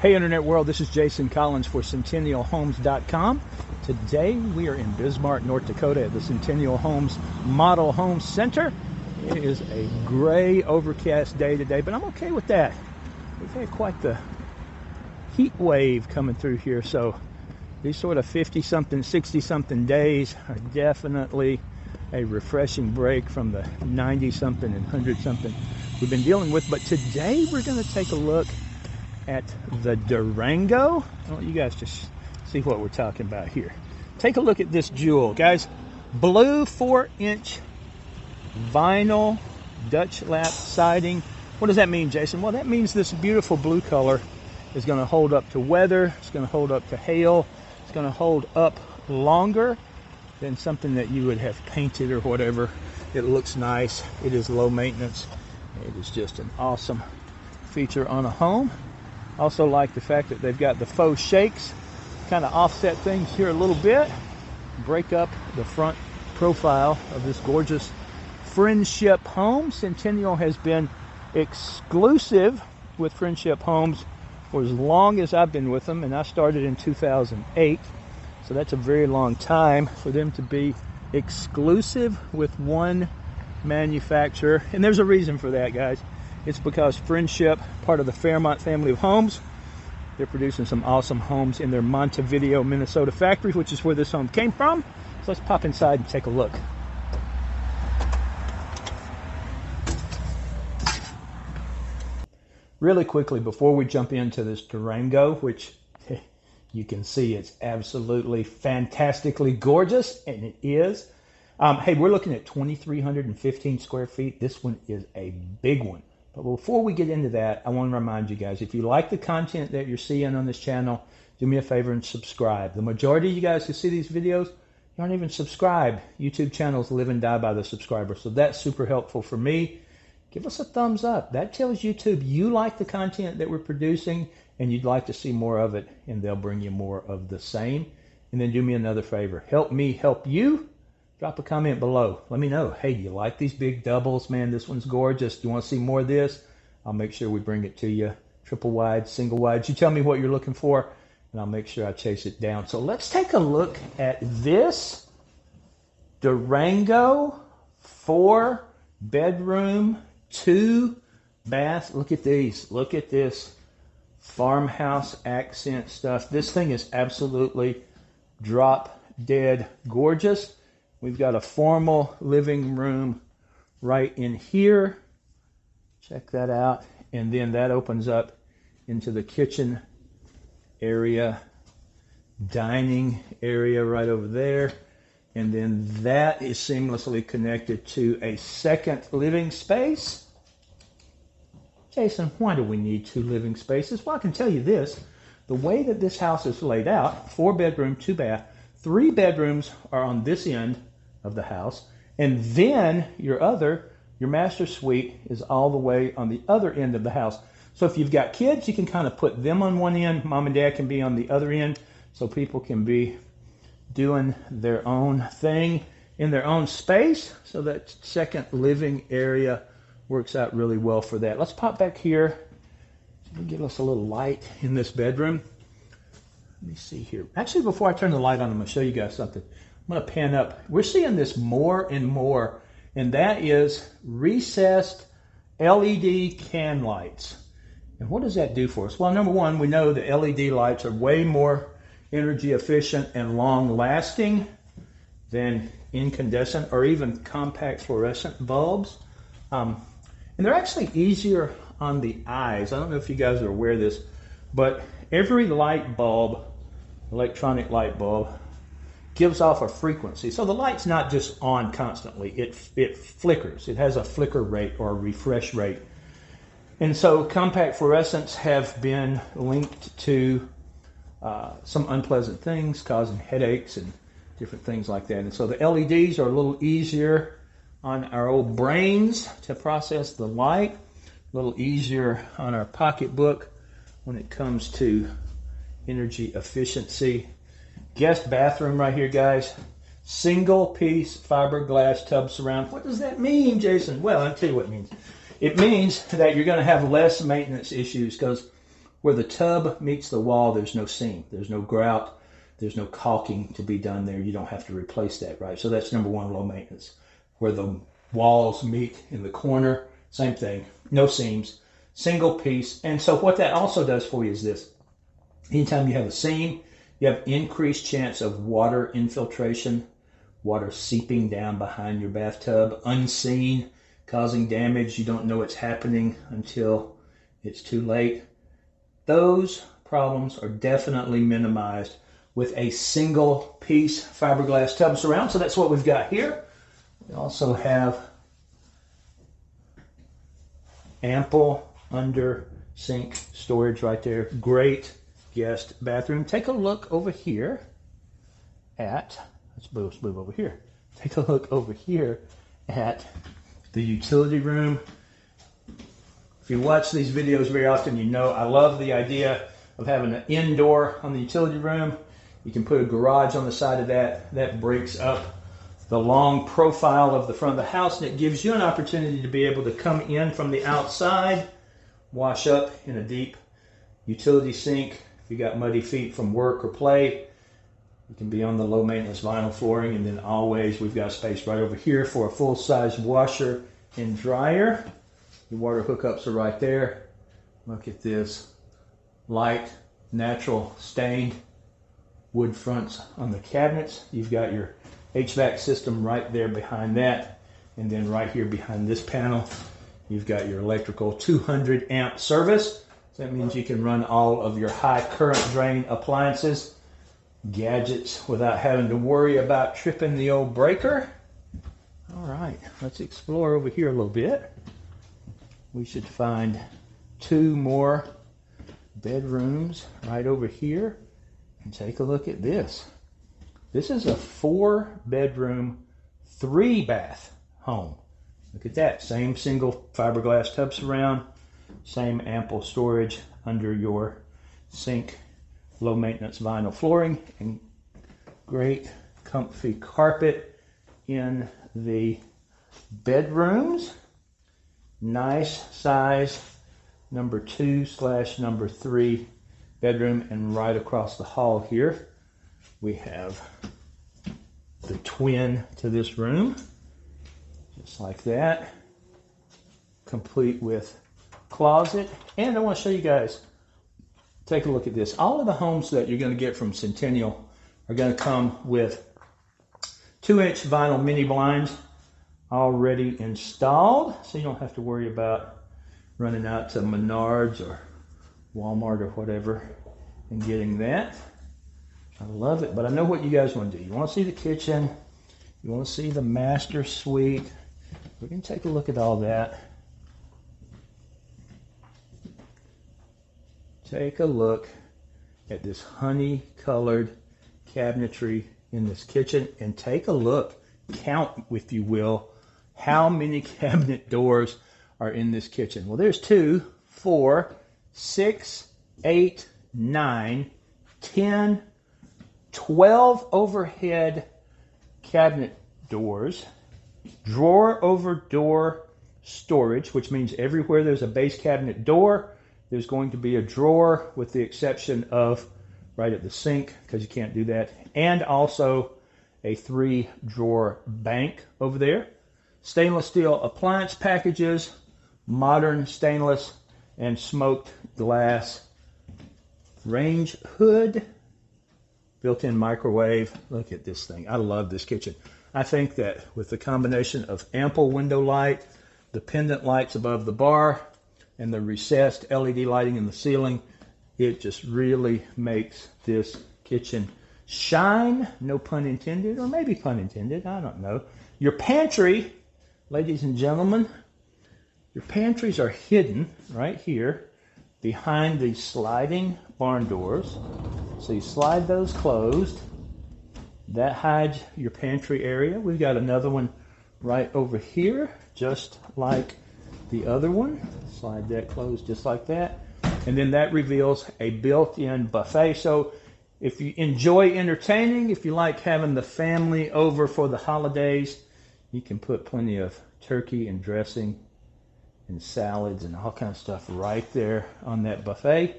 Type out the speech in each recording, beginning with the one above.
Hey, Internet World, this is Jason Collins for CentennialHomes.com. Today we are in Bismarck, North Dakota at the Centennial Homes Model Home Center. It is a gray, overcast day today, but I'm okay with that. We've had quite the heat wave coming through here, so these sort of 50 something, 60 something days are definitely a refreshing break from the 90 something and 100 something we've been dealing with. But today we're going to take a look at the Durango. I want you guys just see what we're talking about here. Take a look at this jewel, guys. Blue four inch vinyl Dutch lap siding. What does that mean, Jason? Well, that means this beautiful blue color is going to hold up to weather. It's going to hold up to hail. It's going to hold up longer than something that you would have painted or whatever. It looks nice. It is low maintenance. It is just an awesome feature on a home. Also like the fact that they've got the faux shakes, kind of offset things here a little bit, break up the front profile of this gorgeous Friendship home. Centennial has been exclusive with Friendship Homes for as long as I've been with them, and I started in 2008. So that's a very long time for them to be exclusive with one manufacturer. And there's a reason for that, guys. It's because Friendship, part of the Fairmont family of homes, they're producing some awesome homes in their Montevideo, Minnesota factory, which is where this home came from. So let's pop inside and take a look. Really quickly, before we jump into this Durango, which you can see it's absolutely fantastically gorgeous, and it is. Um, hey, we're looking at 2,315 square feet. This one is a big one. But before we get into that, I want to remind you guys if you like the content that you're seeing on this channel, do me a favor and subscribe. The majority of you guys who see these videos, you aren't even subscribed. YouTube channels live and die by the subscriber. So that's super helpful for me. Give us a thumbs up. That tells YouTube you like the content that we're producing and you'd like to see more of it, and they'll bring you more of the same. And then do me another favor help me help you drop a comment below. Let me know. Hey, you like these big doubles? Man, this one's gorgeous. Do you want to see more of this? I'll make sure we bring it to you. Triple wide, single wide. You tell me what you're looking for, and I'll make sure I chase it down. So let's take a look at this Durango four bedroom, two bath. Look at these. Look at this farmhouse accent stuff. This thing is absolutely drop dead gorgeous. We've got a formal living room right in here. Check that out. And then that opens up into the kitchen area, dining area right over there. And then that is seamlessly connected to a second living space. Jason, why do we need two living spaces? Well, I can tell you this. The way that this house is laid out, four bedroom, two bath, three bedrooms are on this end of the house. And then your other, your master suite, is all the way on the other end of the house. So if you've got kids, you can kind of put them on one end. Mom and dad can be on the other end. So people can be doing their own thing in their own space. So that second living area works out really well for that. Let's pop back here. Give us a little light in this bedroom. Let me see here. Actually, before I turn the light on, I'm going to show you guys something. I'm going to pan up. We're seeing this more and more, and that is recessed LED can lights. And what does that do for us? Well, number one, we know the LED lights are way more energy efficient and long lasting than incandescent or even compact fluorescent bulbs. Um, and they're actually easier on the eyes. I don't know if you guys are aware of this, but every light bulb, electronic light bulb, gives off a frequency. So the light's not just on constantly, it, it flickers. It has a flicker rate or refresh rate. And so compact fluorescents have been linked to uh, some unpleasant things, causing headaches and different things like that. And so the LEDs are a little easier on our old brains to process the light, a little easier on our pocketbook when it comes to energy efficiency Guest bathroom right here, guys. Single piece fiberglass tub surround. What does that mean, Jason? Well, I'll tell you what it means. It means that you're going to have less maintenance issues because where the tub meets the wall, there's no seam, there's no grout, there's no caulking to be done there. You don't have to replace that, right? So that's number one, low maintenance. Where the walls meet in the corner, same thing, no seams, single piece. And so what that also does for you is this. Anytime you have a seam, you have increased chance of water infiltration, water seeping down behind your bathtub, unseen, causing damage. You don't know it's happening until it's too late. Those problems are definitely minimized with a single piece fiberglass tub surround. So that's what we've got here. We also have ample under sink storage right there. Great guest bathroom. Take a look over here at, let's move, let's move over here. Take a look over here at the utility room. If you watch these videos very often, you know I love the idea of having an indoor on the utility room. You can put a garage on the side of that. That breaks up the long profile of the front of the house and it gives you an opportunity to be able to come in from the outside, wash up in a deep utility sink. If you got muddy feet from work or play, you can be on the low maintenance vinyl flooring and then always we've got space right over here for a full size washer and dryer. Your water hookups are right there. Look at this light, natural, stained wood fronts on the cabinets. You've got your HVAC system right there behind that. And then right here behind this panel, you've got your electrical 200 amp service. That means you can run all of your high current drain appliances, gadgets without having to worry about tripping the old breaker. All right, let's explore over here a little bit. We should find two more bedrooms right over here. And take a look at this. This is a four bedroom, three bath home. Look at that. Same single fiberglass tub surround, same ample storage under your sink, low maintenance vinyl flooring, and great comfy carpet in the bedrooms. Nice size number two slash number three bedroom and right across the hall here we have the twin to this room just like that complete with closet and I want to show you guys take a look at this all of the homes that you're going to get from Centennial are going to come with two inch vinyl mini blinds already installed so you don't have to worry about running out to Menards or Walmart or whatever and getting that. I love it, but I know what you guys want to do. You want to see the kitchen, you want to see the master suite. We're going to take a look at all that. Take a look at this honey colored cabinetry in this kitchen and take a look, count if you will, how many cabinet doors are in this kitchen. Well, there's two, four, six, eight, nine, ten, twelve overhead cabinet doors, drawer over door storage, which means everywhere there's a base cabinet door, there's going to be a drawer with the exception of right at the sink because you can't do that, and also a three drawer bank over there. Stainless steel appliance packages, modern stainless and smoked glass range hood, built-in microwave. Look at this thing. I love this kitchen. I think that with the combination of ample window light, the pendant lights above the bar, and the recessed LED lighting in the ceiling, it just really makes this kitchen shine, no pun intended, or maybe pun intended, I don't know. Your pantry, ladies and gentlemen, your pantries are hidden right here behind these sliding barn doors. So you slide those closed. That hides your pantry area. We've got another one right over here, just like the other one. Slide that closed just like that. And then that reveals a built-in buffet. So if you enjoy entertaining, if you like having the family over for the holidays, you can put plenty of turkey and dressing and salads and all kinds of stuff right there on that buffet.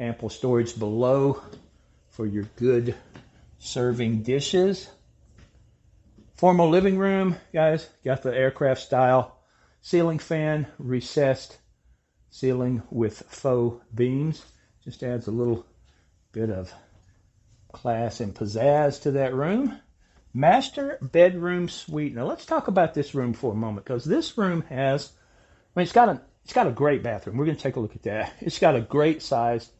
Ample storage below for your good serving dishes. Formal living room, guys. Got the aircraft style ceiling fan, recessed ceiling with faux beams. Just adds a little bit of class and pizzazz to that room. Master bedroom suite. Now let's talk about this room for a moment because this room has, I mean, it's got a it's got a great bathroom. We're going to take a look at that. It's got a great sized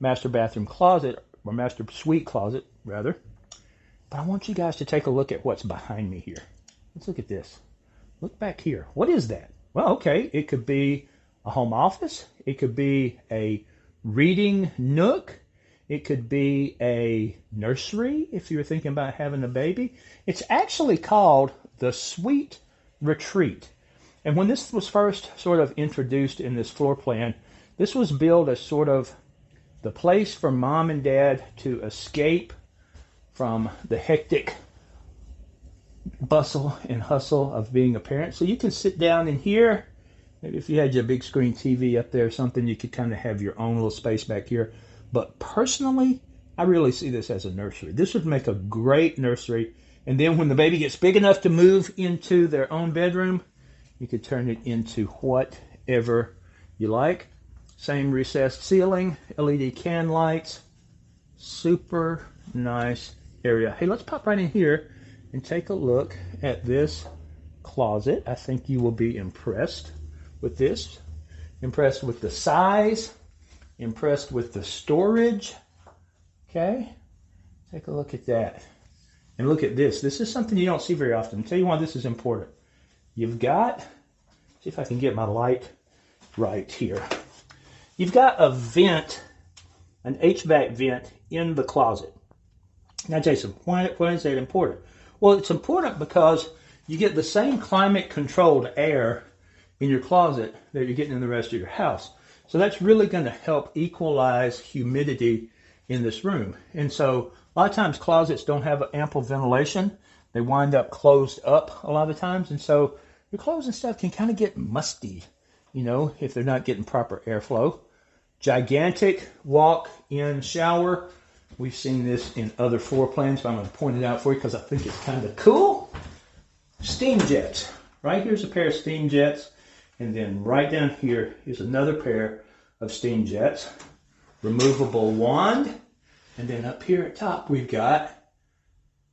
master bathroom closet or master suite closet rather. But I want you guys to take a look at what's behind me here. Let's look at this. Look back here. What is that? Well, okay, it could be a home office. It could be a reading nook. It could be a nursery if you're thinking about having a baby. It's actually called the Sweet Retreat. And when this was first sort of introduced in this floor plan, this was billed as sort of the place for mom and dad to escape from the hectic bustle and hustle of being a parent. So you can sit down in here. Maybe if you had your big screen TV up there or something, you could kind of have your own little space back here. But personally, I really see this as a nursery. This would make a great nursery. And then when the baby gets big enough to move into their own bedroom, you could turn it into whatever you like. Same recessed ceiling, LED can lights, super nice area. Hey, let's pop right in here and take a look at this closet. I think you will be impressed with this. Impressed with the size, impressed with the storage. Okay, take a look at that. And look at this. This is something you don't see very often. I'll tell you why this is important. You've got, see if I can get my light right here. You've got a vent, an HVAC vent in the closet. Now, Jason, why, why is that important? Well, it's important because you get the same climate controlled air in your closet that you're getting in the rest of your house. So that's really going to help equalize humidity in this room. And so a lot of times closets don't have ample ventilation. They wind up closed up a lot of times. And so your clothes and stuff can kind of get musty, you know, if they're not getting proper airflow. Gigantic walk-in shower We've seen this in other floor plans, but I'm going to point it out for you because I think it's kind of cool. Steam jets. Right here's a pair of steam jets. And then right down here is another pair of steam jets. Removable wand. And then up here at top, we've got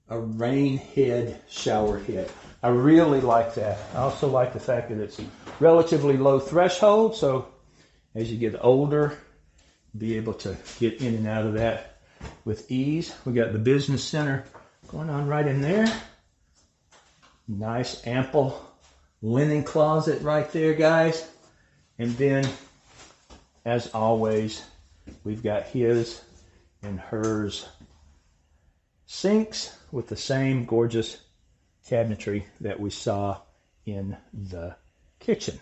a rain head shower head. I really like that. I also like the fact that it's relatively low threshold. So as you get older, be able to get in and out of that with ease. We got the business center going on right in there. Nice ample linen closet right there, guys. And then, as always, we've got his and hers sinks with the same gorgeous cabinetry that we saw in the kitchen.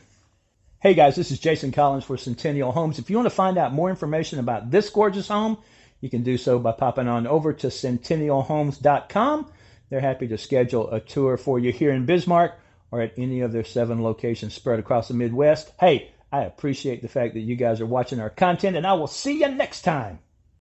Hey guys, this is Jason Collins for Centennial Homes. If you want to find out more information about this gorgeous home, you can do so by popping on over to centennialhomes.com. They're happy to schedule a tour for you here in Bismarck or at any of their seven locations spread across the Midwest. Hey, I appreciate the fact that you guys are watching our content, and I will see you next time.